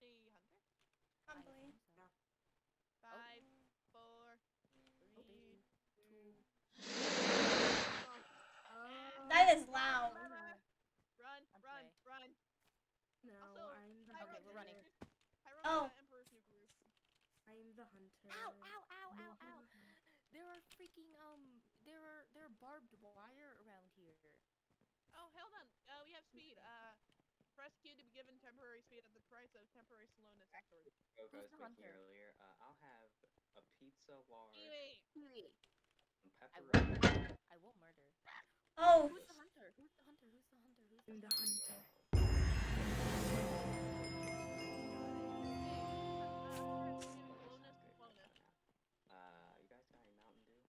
the hunter? I Probably. think so. Five, four, three, Two. That is loud. Run, run, I'm run, run. No, Also, I'm the Tyrone Okay, we're running. Emperor's- Oh. Emperor's New Groove. I'm the hunter. Ow, ow, ow, ow, ow. There are freaking um there are there are barbed wire around here. Oh, hold on. Uh, we have speed. Uh, press Q to be given temporary speed at the price of temporary slowness afterwards. Who's the speaking hunter? earlier, uh, I'll have a pizza large, Kiwi. some I pepperoni. will I will murder. Oh, Who's the hunter? Who's the hunter? Who's the hunter? Who's the I'm the hunter? hunter. Uh, you guys got any Mountain Dew?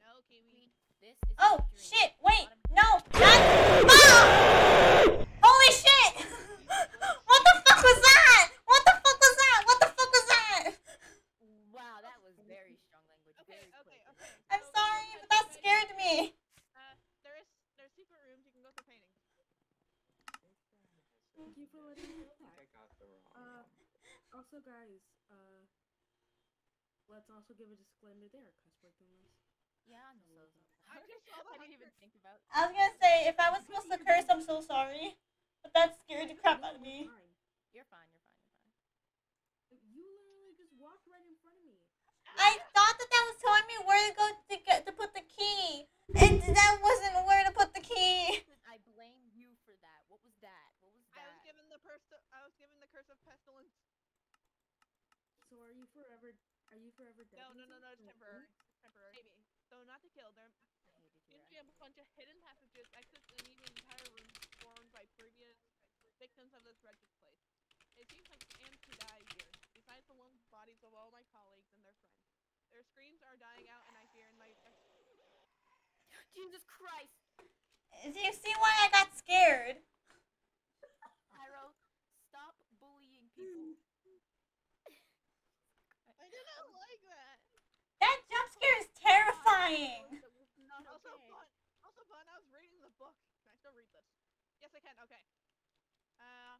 No, Kiwi. This is oh, shit! a Wait, lot of- no, not. Ah! Holy shit! What the fuck was that? What the fuck was that? What the fuck was that? Wow, that was very strong language. Okay, very okay, quick. okay. I'm so sorry, we but that had scared me. Uh, there is there's secret rooms you can go through paintings. Thank you for letting me know I that. think I got the wrong Uh, one. Also, guys, uh, let's also give a disclaimer there, cuss word unless. Yeah, I'm so sorry. just saw the I didn't even think about I was gonna say if I was supposed to curse, I'm so sorry, but that scared the crap out of me. You're fine, you're fine, you're fine. You literally just walked right in front of me. I thought that that was telling me where to go to get to put the key, and that wasn't where to put the key. I blame you for that. What was that? What was that? I was given the curse. I was given the curse of pestilence. So are you forever? Are you forever dead? No, no, no, no. It's temporary. It's temporary. Maybe. So not to kill. There I hated you, seems to be a bunch of hidden passages, exits, and even entire rooms formed by previous victims of this wretched place. It seems like ants who die here, besides the lone bodies of all my colleagues and their friends. Their screams are dying out, and I fear in my Jesus Christ! Do you see why I got scared? Pyro, stop bullying people. I didn't like that. That jump scare is terrifying. Not Also okay. fun. Also fun. I was reading the book. Can I still read this? Yes, I can. Okay. Uh.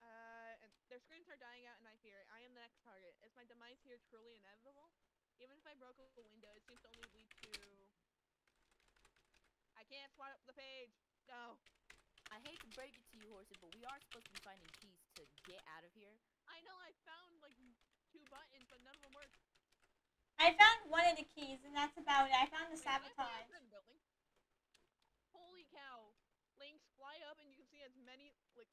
Uh, and their screams are dying out, and I fear it. I am the next target. Is my demise here truly inevitable? Even if I broke a window, it seems to only lead to. I can't swat up the page. No. I hate to break it to you, Horsess, but we are supposed to be finding keys to get out of here. I know I found like two buttons, but none of them work. I found one of the keys, and that's about it. I found the Wait, sabotage. Holy cow! Links fly up, and you can see as many like.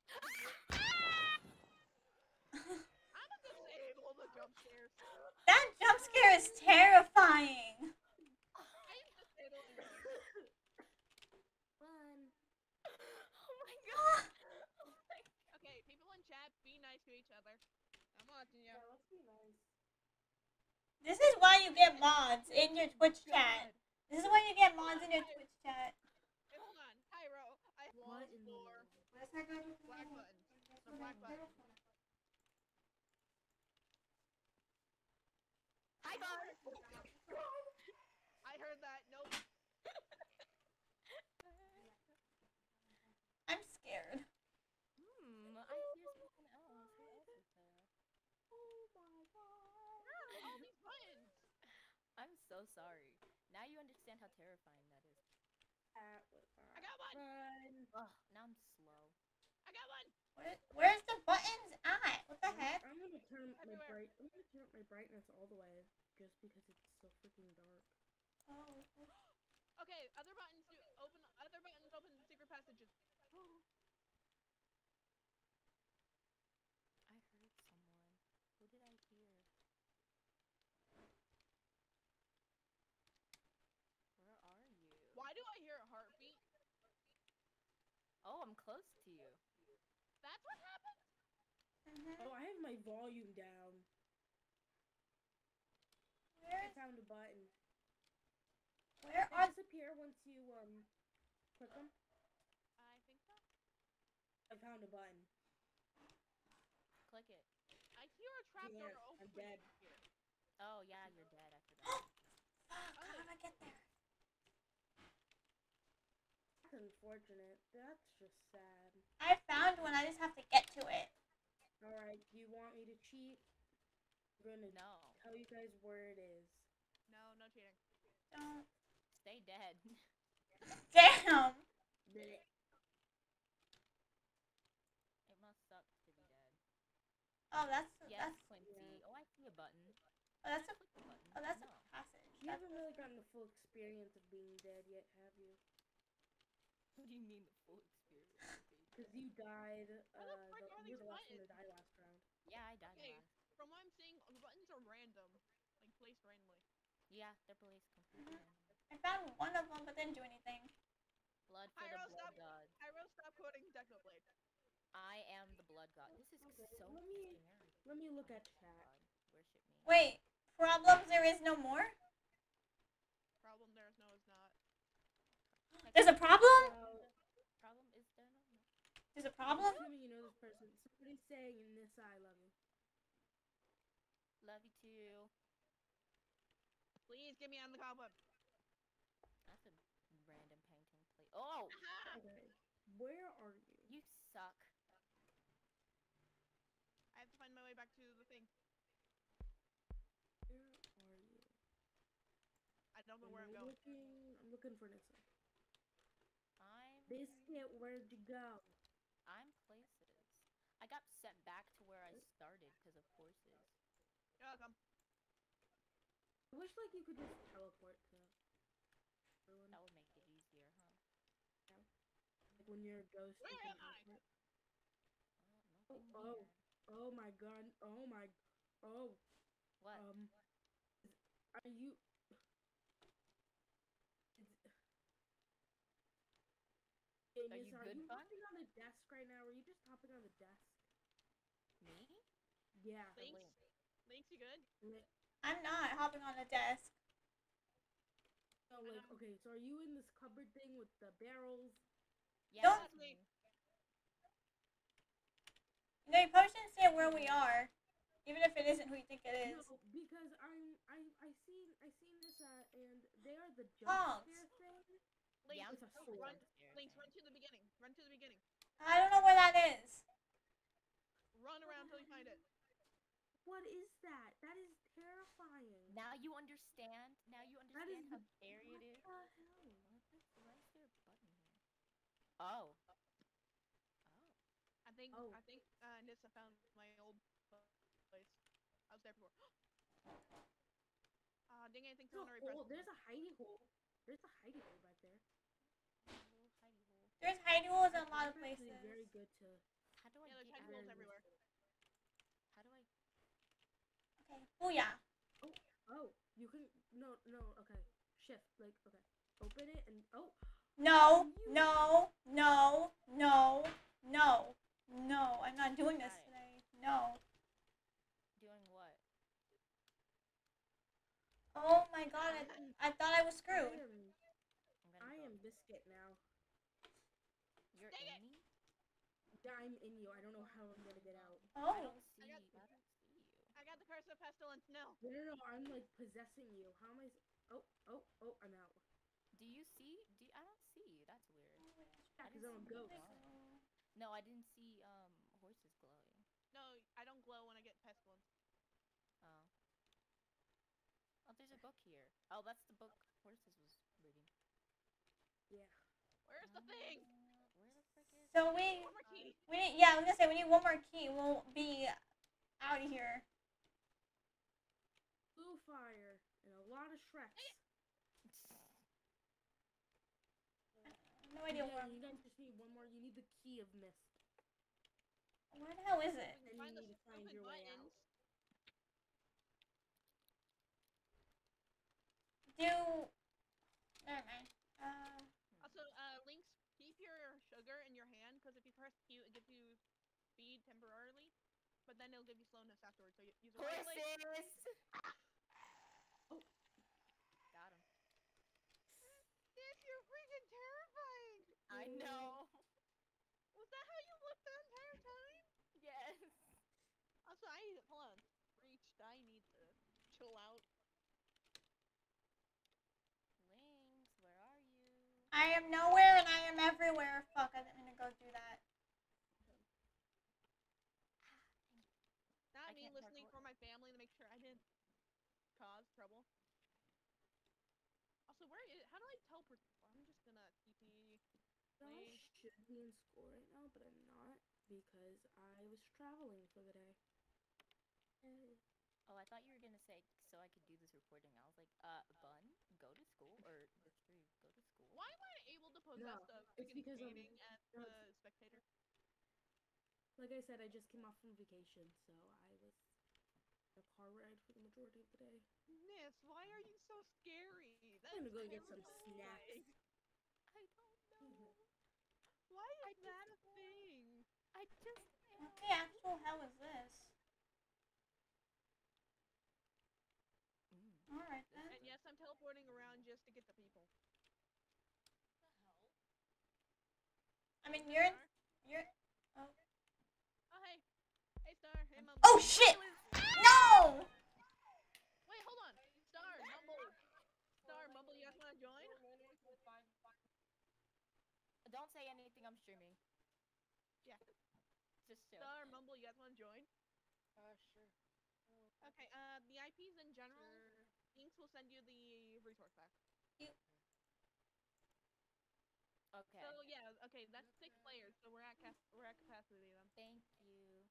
I'm a disable the jump scares. That jump scare is terrifying. I am disabling. Fun. Oh, oh my god! Oh Okay, people in chat, be nice to each other. I'm watching you. Yeah, let's be nice. This is why you get mods in your Twitch chat. This is why you get mods in your Twitch chat. Hold on, Cairo. I What walls in the for world? black buttons. Some black buttons. Hi, guys! I heard that. Nope. I'm scared. Hmm, I hear something else. Who else is there? All these buttons. I'm so sorry. Now you understand how terrifying that is. That was I got one. fun. Ugh, now I'm slow. I got one. Where, where's the buttons at? What the heck? I'm gonna turn my bright. I'm gonna turn up my brightness all the way, just because it's so freaking dark. Oh, Okay, other buttons do open. Other buttons open secret passages. I heard someone. Who did I hear? Where are you? Why do I hear a heartbeat? Oh, I'm close to you. That's what happened. Oh, I have my volume down. I found a button. where They are disappear once you um click them. I think so. I found a button. Click it. I hear a trapdoor Yes, I'm dead. here. Oh, yeah, you're dead. I forgot. Fuck, how do I get there? That's unfortunate. That's just sad. I found one. I just have to get to it. Alright, do you want me to cheat? I'm gonna No. tell you guys where it is. No, no cheating. Don't. Stay dead. Damn. Blech. It must suck to be dead. Oh, that's Yes, that's Quincy. yeah. Oh, I see a button. oh, that's a Click button. oh, that's a passage. You That's, haven't really gotten the full experience of being dead yet, have you? What do you mean the full experience? Because you died, uh, Where the frick the, are you're these the last one to buttons? die last round. Yeah, I died Okay. last. From what I'm seeing, the buttons are random, like placed randomly. Yeah, they're placed completely Mhm. random. I found one of them, but didn't do anything. Blood for Pyro, the blood stop. god. Pyro, stop quoting Technoblade. I am the blood god. This is Okay, so let me- scary. Let me look Oh at my chat. Worship me. Wait, problems there is no more? Problem there is no is not. There's a problem? So, Problem is there no? No. There's a I'm problem? assuming you know this person. Somebody's saying in this I love you. Love you too. Please get me on the cobweb. That's a random painting, please. Oh, Okay. Where are you? you suck. I have to find my way back to the thing. Where are you? I don't know I'm where I'm going. looking. I'm looking for Nissa. I'm Biscuit, where'd you go? I'm places. I got sent back to where I started because of Horsess. You're welcome. I wish like you could just teleport to everyone. That would make it easier, huh? Like when you're a ghost. Where can am I? Oh, Oh, oh. Oh my god. Oh my. Oh. What? Um. is- Are you? Is, Hey, Are you Nissa, good, are you hopping on the desk right now? Are you just hopping on the desk? Me? Yeah. Or Thanks. Link? Lynx, you good? I'm not hopping on the desk. No, like, Um, okay, so are you in this cupboard thing with the barrels? Yeah, Don't- that's me. You probably shouldn't say where we are, even if it isn't who you think it is. No, because I'm I I seen I seen this uh and they are the Hogs. jump scare thing. Lynx, Yeah, I'm a sword. run, scared, Lynx, run to the beginning. Run to the beginning. I don't know where that is. Run around till you find it. What is that? That is terrifying. Now you understand. Now you That is understand how the- scary what it is. the hell? What is, why is there a button here? Oh. Oh. I think Oh. I think uh, Nissa found my old place. I was there before. uh, dang, I think There's someone a hole. There's a hidey hole. There's a hidey hole back there. Little hidey hole. There's hidey holes in a lot of places. Very good to. How do I Yeah, there's get hidey holes everywhere. useful. How do I? Okay, oh, booyah. Oh, oh, you can no no okay. Shift like okay. Open it and oh No, no, no, no, no, no. I'm not doing this today. No. Doing what? Oh my god, I, I thought I was screwed. I'm I am biscuit now. You're Dang in it! I'm in you. I don't know how I'm gonna get out. I Oh, don't see. I I don't see you. I got the curse of pestilence. No. No, no, no. I'm like possessing you. How am I? Oh, oh, oh! I'm out. Do you see? Do I don't see you. That's weird. Yeah, because I'm a ghost. No, I didn't see um Horsess glowing. No, I don't glow when I get pestilence. Oh. Oh, there's a book here. Oh, that's the book Horsess was reading. Yeah. Where's the thing? Uh, Where the frick is? So we One more key. we need, yeah, I was gonna say we need one more key. We'll be out of here. Blue fire and a lot of Shreks. No idea Yeah, where. you guys just need one more. You need the key of mist. Where the hell is it? And you need to find stupid your way buttons. Do. Never mind. Uh, Also, uh, Lynx, keep your sugar in your hand because if you press Q, it gives you speed temporarily, but then it'll give you slowness afterwards. So you use it right click. Horsess! Oh. Got him. This you're freaking terrifying. I know. Was that how you looked the entire time? Yes. Also, I hold on. Reached. I need to chill out. Lynx, where are you? I am nowhere and I am everywhere. Fuck, I didn't mean to go do that. Ah, me can't listening parkour. for my family to make sure I didn't cause trouble. Also, where is? How do I teleport? I'm just gonna TP. I should be in school right now, but I'm not because I was traveling for the day. Oh, I thought you were gonna say so I could do this recording. I was like, uh, Bun, go to school or just for go to school. Why am I able to possess No, the it's freaking because, um, painting as no, the spectator? Like I said, I just came off from vacation, so I was a car ride for the majority of the day. Miss, why are you so scary? That's I'm gonna go get some snacks. I don't know. Why is that a thing? I just What the actual hell is this? Mm. Alright then. And yes, I'm teleporting around just to get the people. I mean, you're, you're, Oh hey, hey Star, hey Mumble. oh shit! No! Wait, hold on. Star, Mumble. Star, Mumble, you guys wanna join? Don't say anything. I'm streaming. Yeah. Just chill. Star, Mumble, you guys wanna join? Uh, sure. Okay. Uh, the IPs in general, Inks will send you the resource back. Okay. So yeah, okay, that's six players, so we're at cap- we're at capacity then. Thank you.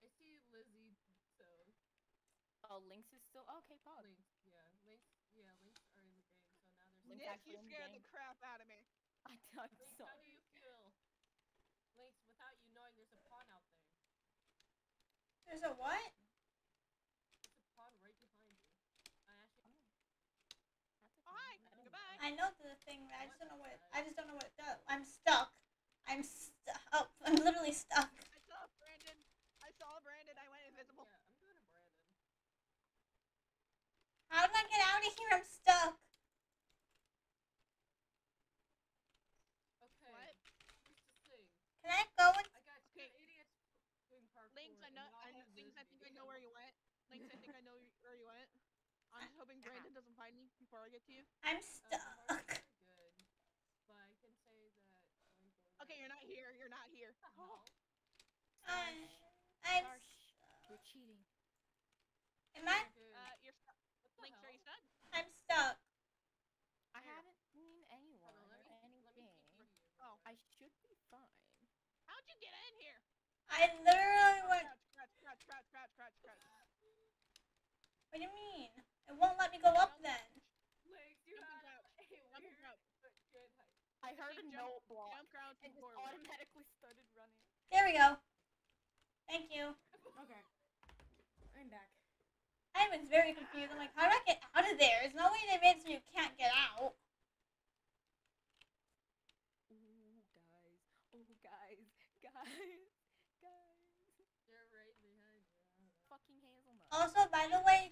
I see Lizzie, so Oh, Lynx is still okay. Pog. Lynx, yeah, Lynx, yeah, Lynx are in the game, so now there's Link Nick, you in the scared the crap out of me. I thought Lynx, so. how do you feel? Lynx, without you knowing there's a pawn out there. There's a what? There's a pawn right behind you. I actually That's Oh, hi. I didn't Goodbye. I know the thing, but I just don't know what, it, I just don't know what it does. I'm stuck. I'm stuck. Oh, I'm literally stuck. I saw Brandon. I saw Brandon. I went invisible. Yeah, I'm going to Brandon. How do I get out of here? I'm stuck. Okay. What? Here's the thing. Can I go and I got Okay. two idiots doing parkour. Lynx, I and know. now I, have Lynx, I think I Lizzie. know where you went. Lynx, I think I know where you went. I'm just hoping Brandon doesn't find me before I get to you. I'm Uh, stuck. parkour's good, but I can say that. Okay, you're not here. You're not here. What the hell? I, I'm. Starsh. You're cheating. Am I? Okay, Uh, you're stuck. what the Lynx, are you hell? stuck? I'm stuck. I Here. haven't seen anyone Hold on, let or me, let me anything. TP you. Oh. I should be fine. How'd you get in here? I literally went. Crouch, crouch, crouch, crouch, crouch, crouch, crouch. What do you mean? It won't let me go up then. Lynx, you Jump and had crouch. a Jump and crouch. but good height. I heard a note block Jump, crouch, and and just automatically started running. There we go. Thank you. Okay. I'm back. I was very confused. I'm like, how do I get out of there? There's no way they made it so you can't get out. Ooh, guys. Oh, guys. Guys. Guys. They're right behind you. I don't know. Fucking hazelnut. Also, by the way,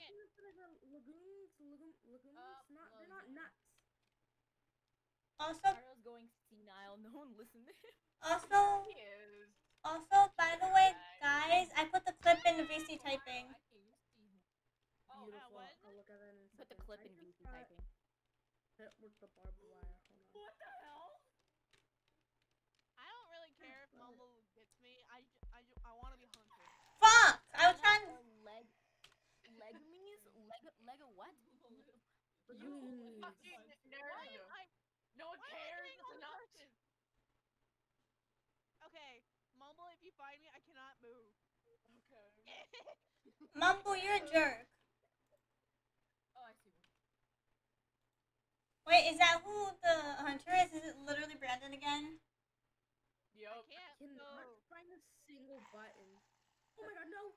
Lagoons, lagoon, lagoons. Uh, not, they're not nuts. also, Mario's going senile. No one listened to him. also, also, by the way, guys, I put the clip in the VC typing. I can't even see him. Oh, Beautiful. I'll look at that in a Put the clip in VC typing. Hit with the barbed wire. Hold on. what the hell? I don't really care if Mumble gets me. I, j- I, j- I want to be hunted. Fuck! I was trying. Or leg. Legmies? Leg. Lego what? Lagoons. Fucking Why am I? No one Why cares. It's enough. nurses? Okay, Mumble, if you find me, I cannot move. Okay. Mumble, you're a jerk. Oh, I see one. Wait, is that who the hunter is? Is it literally Brandon again? I can't Cannot move. find a single button. Oh my god, no!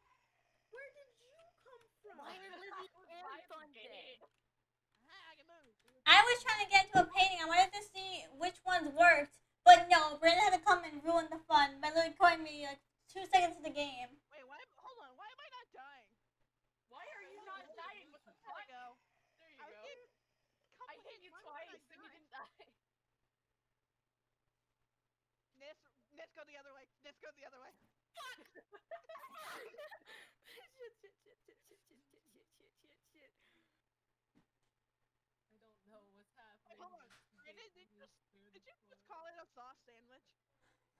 Where did you come from? Why are Lizzie and Fun dead? Ah, I can move. I was trying to get into a painting. I wanted to see which ones worked, but no, Brandon had to come and ruin the fun by literally calling me like two seconds into the game. Wait, why? Hold on. Why am I not dying? Why are you not dying? What the There we fuck? go. There you I go. getting I hit you Why would I twice and you didn't die. Nyss, Nyss, go the other way. Nyss, go the other way. shit, sauce sandwich?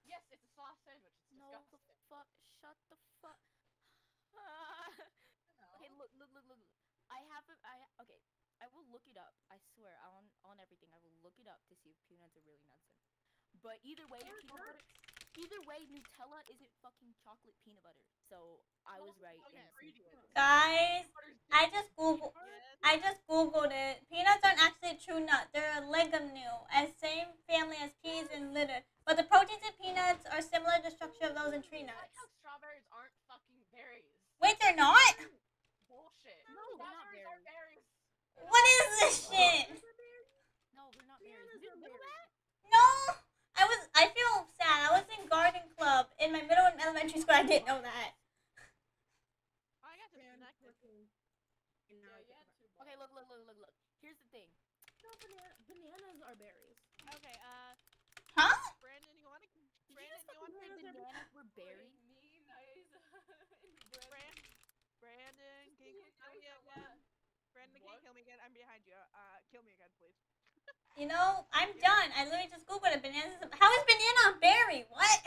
Yes, it's a sauce sandwich. It's No, the fuck. Shut the fuck. okay, look, look, look, look. look. I have a, I okay. I will look it up. I swear on on everything. I will look it up to see if peanuts are really nonsense. But either way, peanut butter. Either way, Nutella isn't fucking chocolate peanut butter. So I was right. Guys, I just googled. Yes. I just googled it. Peanuts aren't actually a true nut. They're a leguminu, as same family as peas and litter. But the proteins in peanuts are similar to the structure of those in tree I like nuts. how strawberries aren't fucking berries. Wait, they're not? Bullshit. No, they're not strawberries are berries. What is this shit? No, they're not berries. Bananas You know that? No, I was. I feel sad. I was in garden club in my middle and elementary school. I didn't know that. I got And disconnected. fucking- and now Yeah, I you get had it. two Okay, look, look, look, look, look. Here's the thing. No, banana- bananas are berries. Okay, uh, Huh? Brandon, you wanna? Did you Brandon, just you wanna? say bananas were berries? Me, nice. Brand, Brandon, can you kill me again? Brandon, can you kill me again? I'm behind you. Uh, kill me again, please. You know, I'm done. I literally just googled it. Bananas. How is banana a berry? What?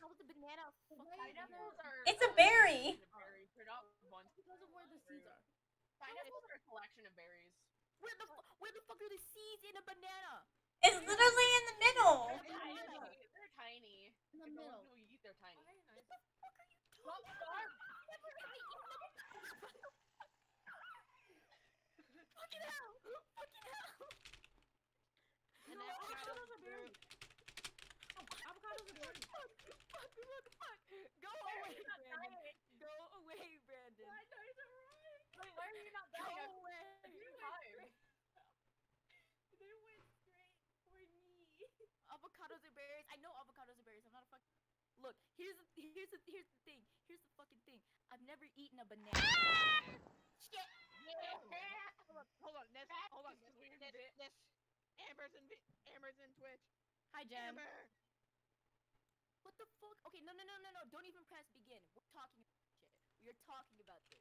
How is a banana a fucking Pineapples are. It's a uh, berry. berries. They're not one. Because of where the seeds are. Pineapples are a collection of berries. Where the fu- where the fuck are the seeds in a banana? It's literally in the middle. They're banana. tiny. They're tiny. In the If no middle. one will eat, they're tiny. What the fuck are you Stop, talking stop. Fucking hell! Fucking hell! And No, then avocados are berries. Avocados are berries. Fuck, fuck, what the fuck? Go away, Brandon. Go away, Brandon. Why are you right? Wait, why are you not Go dying? away. You time. They went straight for me. Avocados are berries. I know avocados are berries. I'm not a fuck. Look, here's the here's the here's the thing. Here's the fucking thing. I've never eaten a banana. Shit. hold on, hold on, this, That hold on, is weird this, bit. this. Amber's in, Amber's in Twitch. Hi, Jem. Amber. What the fuck? Okay, no, no, no, no, no. Don't even press begin. We're talking about shit. We are talking about this.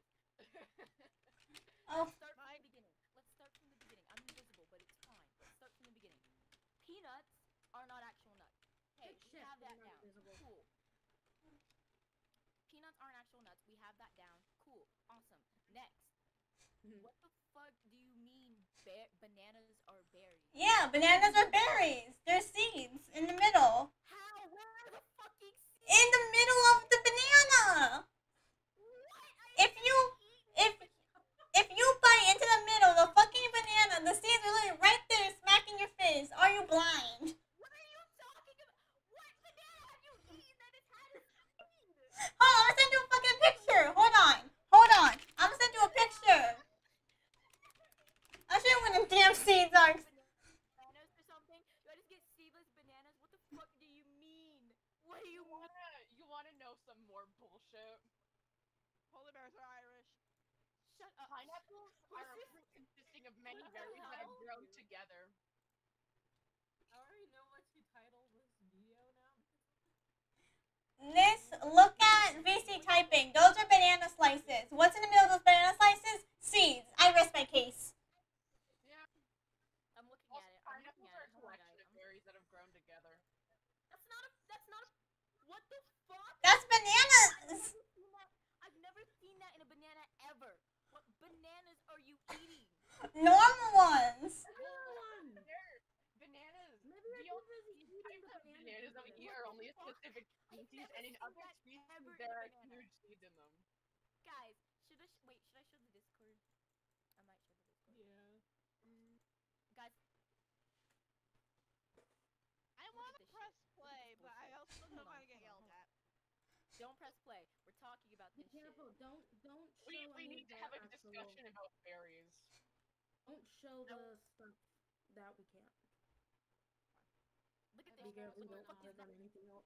Oh, Let's start from the beginning. Let's start from the beginning. I'm invisible, but it's fine. Let's start from the beginning. Peanuts are not actual nuts. Hey, Good we shit, have that they're down. invisible. Cool. Peanuts aren't actual nuts. We have that down. Cool. Awesome. Next. What the fuck do you mean ba- bananas are berries? yeah, bananas are berries. They're seeds in the middle. How? Where are the fucking seeds? In the middle of the banana. If you if if you bite into the middle, of the fucking banana, the seeds are literally right there smacking your face. Are you blind? What are you talking about? What banana have you eaten that has had a seed? Hold on, I'm gonna send you a fucking picture. Hold on. Hold on. I'm gonna send you a picture. I'll show you what the damn seeds are. Bananas or something? Do I just get seedless bananas? What the fuck do you mean? What do you You mean? wanna, you wanna know some more bullshit? Polar bears are Irish. Shut up. Pineapples Who's are a this? fruit consisting of many What the berries that have hell? grown together. I already know what to title this video now. This, look at VC typing. Those are banana slices. What's in the middle of those banana slices? Seeds. I rest my case. Yeah. I'm looking Also, at it. I'm looking at a it. Hold collection of berries that have grown together. That's not a. That's not a. What the fuck? That's bananas. I've never seen that in a banana ever. What bananas are you eating? Normal ones. Another one. They're bananas. Maybe the you're too only busy eating types the of bananas. bananas that we eat are only a specific species, and in other species ever in a there are banana. huge seeds in them. Guys, should I sh- wait? Should I show the Discord? I might show the Discord. Yeah. Mm, guys, I want to this shit. press play, but I also don't on, want to get yelled at. don't press play. We're talking about Be this shit. Don't don't show We, we any need to have a actual- discussion about fairies. Don't show the stuff that we can't. Look at Be this. Because What we the don't fuck is click on that? anything else.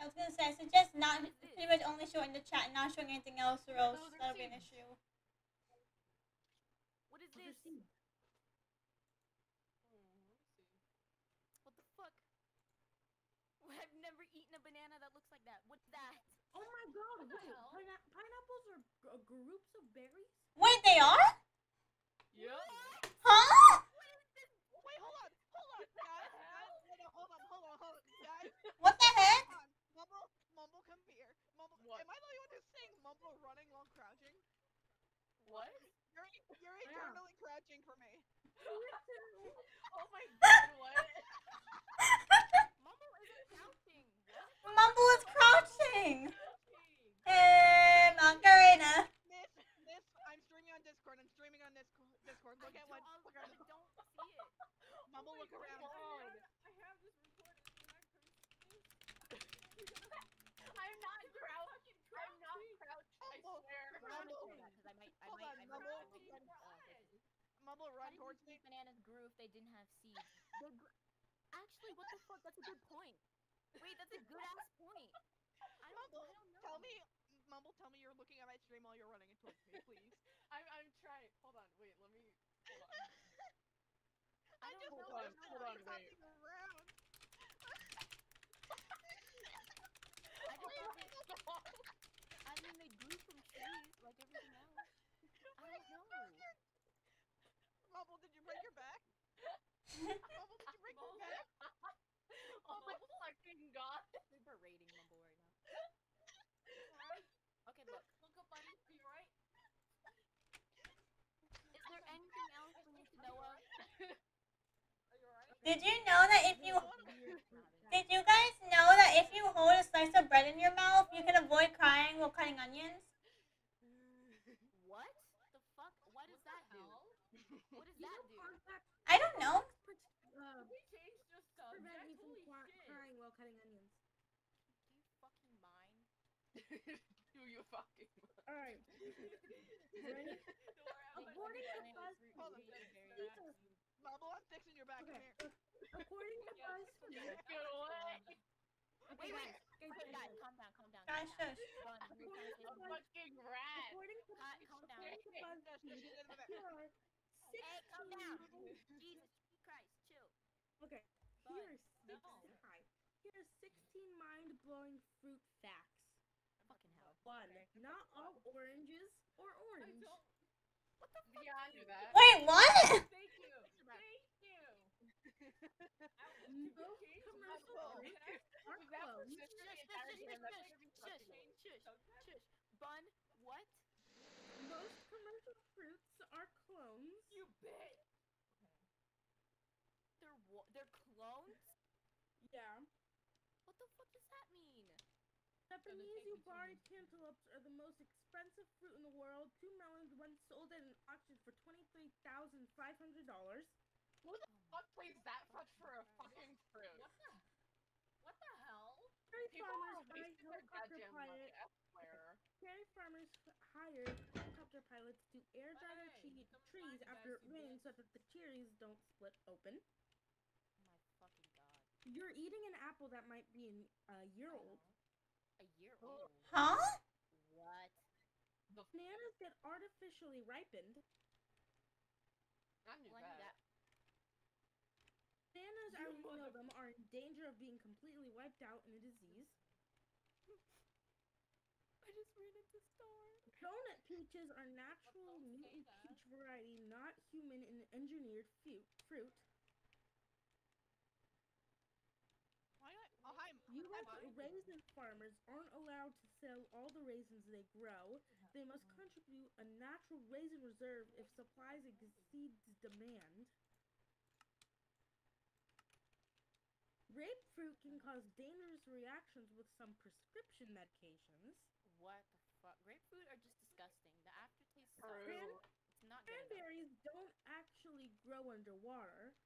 I was gonna say, I suggest not What is this? pretty much only showing the chat, not showing anything else, or else Those that'll be an issue. What is Those are this? Hmm, what the fuck? I've never eaten a banana that looks like that. What's that? Oh my god! the Wait, pine- pineapples are groups of berries? Wait, they are? Yeah. What the heck? Mumble, Mumble, come here. Mumble, what? am I the only one who's saying Mumble running while crouching? What? You're, you're eternally yeah. crouching for me. oh my god, what? Mumble isn't crouching. What? Mumble is crouching. Hey, Macarena. This, this, I'm streaming on Discord. I'm streaming on this Discord. Look I at what. Look around. Don't see it. Mumble, oh look around. God. I'm not crouching. I'm not crouched. I Mumble, swear. Mumble. Because I might, I Hold might, on, I might, Mumble. I might, uh, Mumble, run towards me. bananas grew if they didn't have seeds? Actually, what the fuck? That's a good point. Wait, that's a good ass point. I don't, Mumble, I don't know. tell me, Mumble, tell me you're looking at my stream while you're running towards me, please. I'm, I'm trying. Hold on. Wait. Let me. Hold on. I I don't just know. Hold on, hold on, wait. hopping around. I just thought they, I mean, they grew from trees like everything else. I don't know. Mumble, did you break your back? Mumble, did you break your Mumble. Oh my fucking god. We're berating Mumble right now. Okay, look. Look up, buddy. To your right. Is there anything else we need to know of? Are you alright? Did you know that if you did you guys know that if you hold a slice of bread in your mouth, you can avoid crying while cutting onions? What? The fuck? What does that do? What does that do? fun fact, I don't know. uh, We changed the subject. prevent me from Holy shit. crying while cutting onions. Do you fucking mind? Do you fucking? mind? All right. Ready? According to Buzz- Hold on. Jesus. Mumble, I'm fixing your back. Come Okay. here. According to Yeah. BuzzFeed. Get away! Okay, Wait, guys, wait. guys, Wait, guys, guys, calm down, calm down. Guys, calm down. shush. According gonna A fucking rat! according to Cut, calm down. according to Shush, BuzzFeed, shush, shush, shush. Hey, calm down. Jesus Christ, chill. Okay, Bud, here are no. six, hi. Here are 16 mind-blowing fruit facts. Fucking hell. One, not all oranges or I orange. What the fuck? Yeah, I knew that. Wait, what? Thank you. Thank you. Most commercial are Shush, shush, shush, shush. Bun, what? Most commercial fruits are clones. You bitch! They're clones? Yeah. What the fuck does that mean? Japanese take Yubari cantaloupes are the most expensive fruit in the world. Two melons once sold at an auction for twenty-three thousand five hundred dollars. Who the fuck plays that much for a fucking fruit? What the? What the hell? Dairy People farmers hire wasting their helicopter goddamn money, pilot. Dairy farmers h- hired helicopter pilots to air dry their Hey, trees after guys, it rains so that the cherries don't split open. Oh my fucking god. You're eating an apple that might be an- a year old. A year oh. old? Huh? What? Bananas get artificially ripened. I knew Well, that. that. Bananas, You as we know them, are in danger of being completely wiped out in a disease. I just ran into Star. Donut peaches are natural Don't mutant peach variety, not human and engineered fu- fruit. Why not? Oh, hi. Raisin farmers aren't allowed to sell all the raisins they grow. Uh-huh. They must contribute a natural raisin reserve if supplies exceeds demand. Grapefruit can mm-hmm. cause dangerous reactions with some prescription medications. What the fuck? Grapefruit are just disgusting. The aftertaste sucks. True. It's not good. Cranberries don't actually grow underwater.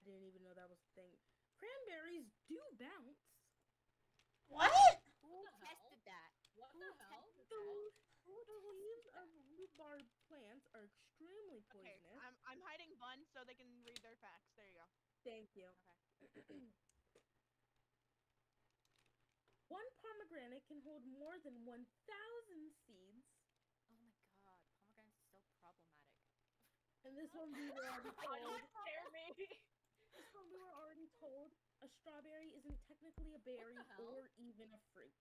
I didn't even know that was a thing. Cranberries do bounce. What? Who the hell? tested that? What Who the hell? tested The, the leaves of rhubarb plants are extremely poisonous. Okay. I'm I'm hiding Bun so they can read their facts. There you go. Thank you. One pomegranate can hold more than 1,000 seeds. Oh my god, pomegranate is so problematic. And this one we were already Why told. don't scare me? This one we were already told a strawberry isn't technically a berry or even a fruit.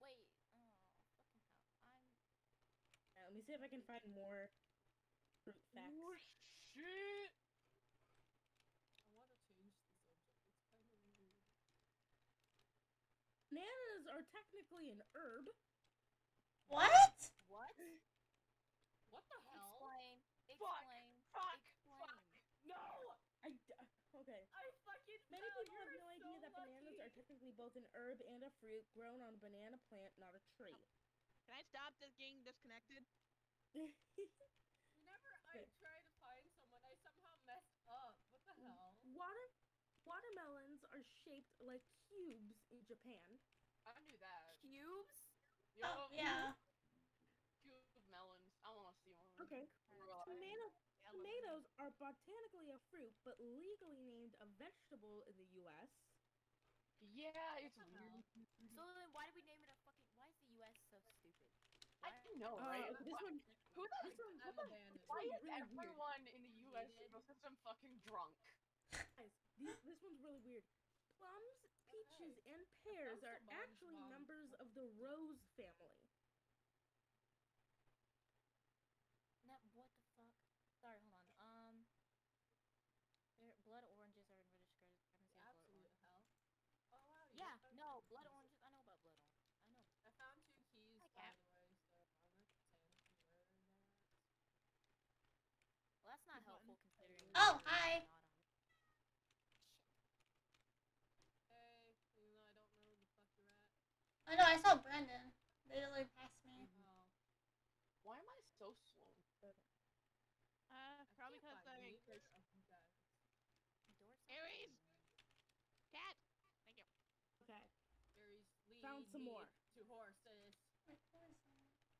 Wait, oh, fucking hell. I'm. Now, let me see if I can find more fruit facts. Oh shit! I want to change the subject. It's kind of weird. Bananas are technically an herb. What? What? Fuck, Explain. fuck, Explain. No! I d- okay. I fucking Many fell. People have You no were idea so that bananas are lucky. technically both an herb and a fruit grown on a banana plant, not a tree. Can I stop this getting disconnected? Whenever I try to find someone, I somehow mess up. What the hell? Water watermelons are shaped like cubes in Japan. I knew that. Cubes? Oh, yeah. Mm-hmm. Cube melons. I want to see one. Okay. Right. Tomatoes are botanically a fruit, but legally named a vegetable in the U.S. Yeah, it's weird. So then why do we name it a fucking? Why is the U.S. so stupid? I don't know, Uh, right? this Why- one, Who the this one, who the- Why is really weird. everyone in the U.S. Hated. ecosystem fucking drunk? Guys, these, this one's really weird. Plums, peaches, and pears are actually members of the rose family. No, what the fuck? Sorry, hold on. Um, there- blood oranges are in British Garden. Absolute hell. Oh wow. you Yeah, found no, two blood keys. oranges. I know about blood oranges. I know. I found two keys by the way, so I'm not saying where that. Well, that's not helpful one. considering. Oh, hi. not Hey, even though I don't know where the fuck you're at. Oh no, I saw Brendan. Literally past me. Oh. Why am I so slow? Uh, I probably can't because find I. neither of you guys. Doors Aries! Cat! Thank you. Okay. Aries, lead Found some me more. To Horsess.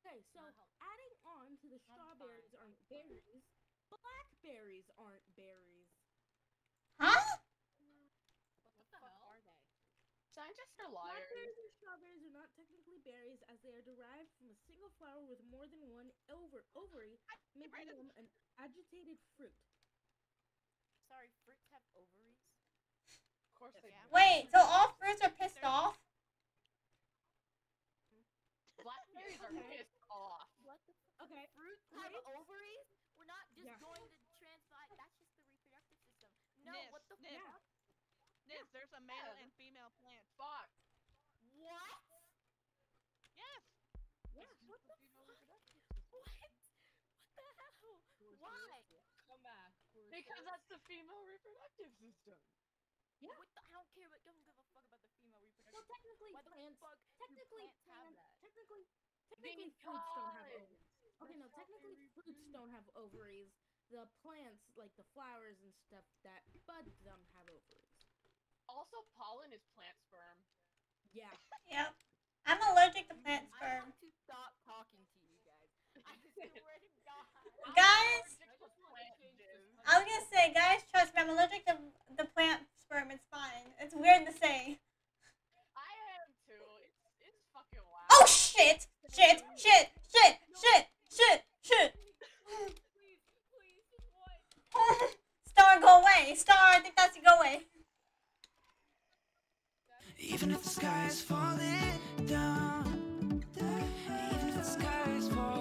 Okay, so adding on to the I'm strawberries fine, aren't berries. Blackberries aren't berries. Huh? What, What the the fuck hell? are they? Scientists are liars. Blackberries and strawberries are not technically berries as they are derived from a single flower with more than one over ovary, making them an agitated fruit. Sorry, fruits have ovaries. Of course they Yeah. do. Wait, so all fruits are pissed off? Blackberries are Okay. pissed off. What the fuck? Okay, Fruits have ovaries? We're not just Yeah. going to transplant. That's just the reproductive system. No, Nyss, what the Nyss. Yeah. fuck? Nyss, there's a male Yeah. and female plant. Fuck. What? Yes! Yeah. What the fuck? What? What the hell? Why? Come back. Because that's the female reproductive system. Yeah. What the, I don't care, but don't give a fuck about the female reproductive. Well, technically, Why the plants. fuck do Technically, plants have that? Technically, technically, fruits don't have ovaries. Okay, no, that's how they technically, fruits reproduce. don't have ovaries. The plants, like the flowers and stuff that bud them, have ovaries. Also, pollen is plant sperm. Yeah. Yep. I'm allergic to plant sperm. I sperm. want to stop talking to you guys. I swear to God. Guys, I to just wanna plant change this jizz. I was gonna say, guys, trust me, I'm allergic to the plant sperm. It's fine. It's weird to say. I am too. It's it's fucking wild. Oh shit! Shit! Shit! Shit! Shit! Shit! Shit! Star, go away! Star, I think that's you, go away! Even if the sky is falling down, down even if the sky is falling